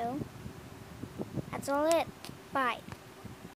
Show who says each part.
Speaker 1: So, that's all it. Bye.